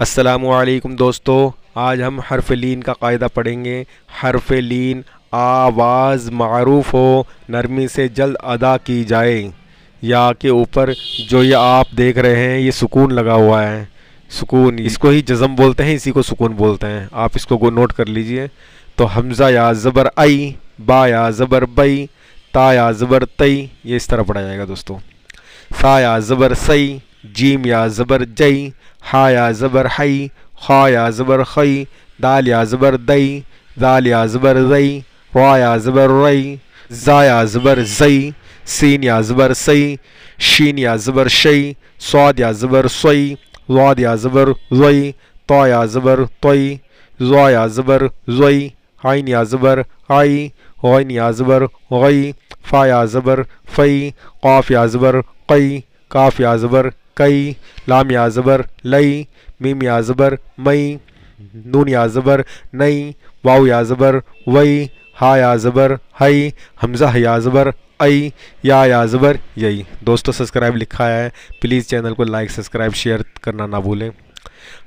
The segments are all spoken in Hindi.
असलकुम दोस्तों, आज हम हरफ लीन का कायदा पढ़ेंगे। हरफ लीन आवाज़ मरूफ हो, नरमी से जल्द अदा की जाए। या के ऊपर जो ये आप देख रहे हैं, ये सुकून लगा हुआ है। सुकून, इसको ही जज़म बोलते हैं, इसी को सुकून बोलते हैं। आप इसको गो नोट कर लीजिए। तो हमज़ा या ज़बर आई, बा या ज़बर बई, ता या ज़बर तई, ये इस तरह पढ़ा जाएगा दोस्तों। सा या ज़बर सई जीम या ज़बर जई हा या ज़बर हई खा या ज़बर खई दाल या ज़बर दई दाल या ज़बर रई रा या ज़बर रई ज़ा ज़बर ज़ई सीन या ज़बर सई शीन या ज़बर शई स्वाद या ज़बर सई वाद या ज़बर ज़ई तो या ज़बर तोई या ज़बर ज़ई आइन या ज़बर आई गैन या ज़बर गई फ़ा या ज़बर फ़ई क़ाफ़ या ज़बर कई काफ़ या ज़बर कई लाम या ज़बर लई मीम या ज़बर मई नून या ज़बर नई वाऊ या ज़बर वई हा या ज़बर हई हमज़ा या ज़बर आई या या ज़बर दोस्तों सब्सक्राइब लिखा है प्लीज़ चैनल को लाइक सब्सक्राइब शेयर करना ना भूलें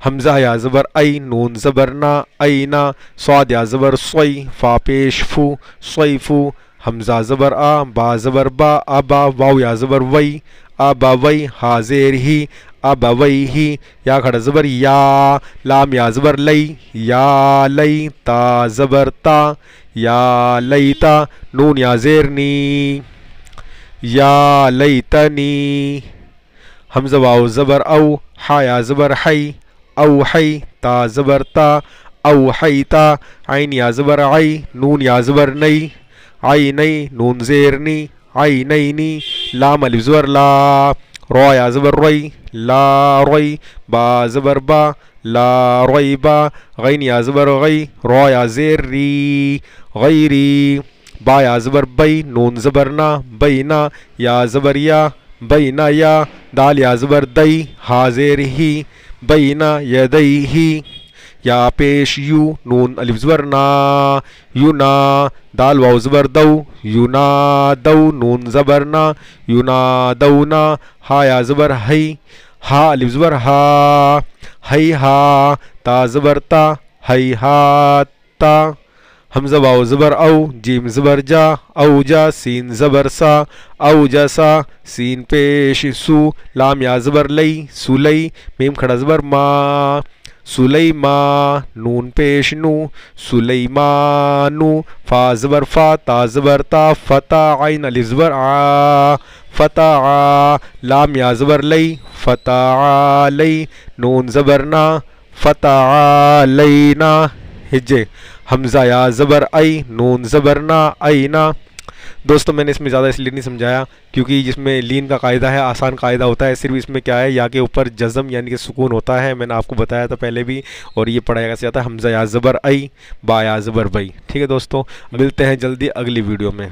हमज़ा या ज़बर आई नून ज़बर ना आई ना स्वाद या ज़बर सोई फ़ा पेश फू सोई फू हमज़ा ज़बर आ बा ज़बर बा अबा वाऊ या ज़बर वई अबवई हाजिर ही अबवई ही या खड़ा ज़बर या, लाम या ज़बर लई या लई ता ज़बर ता, या लई ता, नून या ज़ेरनी या लई तनी हमज़ा वाओ ज़बर औ, हा या ज़बर हई औ हई ता ज़बर ता, औ हई ता आइन या ज़बर आई, नून या ज़बर नई आई नई नून ज़ेरनी आई नई नी लाम अलिफ ज़बर ला रा या ज़बर रोई ला रोई बा ज़बर बा ला रोई बा गैन या ज़बर गई रा या ज़ेर री गैरी बा या ज़बर बई नून ज़बर ना बई ना या ज़बर या बई ना या दाल या ज़बर या पेश यू नून अलिफ ज़बर ना यू ना दाल वाव ज़बर दऊ यू ना दऊ नून ज़बर ना, यू ना दऊ ना, हा या ज़बर हई हा अलिफ ज़बर हा हई हा, ता ज़बर ता हई हा ता, हमज़ा वाव ज़बर औ, जीम ज़बर जा, औ जा, सीन ज़बर सा, औ जा सा, सीन पेश सू, लाम या ज़बर लई सुलई मीम खड़ा ज़बर मा। सुलैमा नून पेश नू सुलैमानू फा ज़बर फ़ा ताजबर ता फ़ता आइन अली ज़बर आ, फ़ता आ, लाम या ज़बर लई, फ़ता लई, नून ज़बर ना, फ़ता लई ना, हिजे हमज़ा या ज़बर आई, नून ज़बर ना, आई ना। दोस्तों, मैंने इसमें ज़्यादा इसलिए नहीं समझाया क्योंकि जिसमें लीन का कायदा है, आसान कायदा होता है, सिर्फ़ इसमें क्या है, या के ऊपर जज़म यानी कि सुकून होता है, मैंने आपको बताया था पहले भी, और ये पढ़ाया कैसे जाता है, हमज़ा या ज़बर आई बा या ज़बर बई ठीक है दोस्तों, मिलते हैं जल्दी अगली वीडियो में।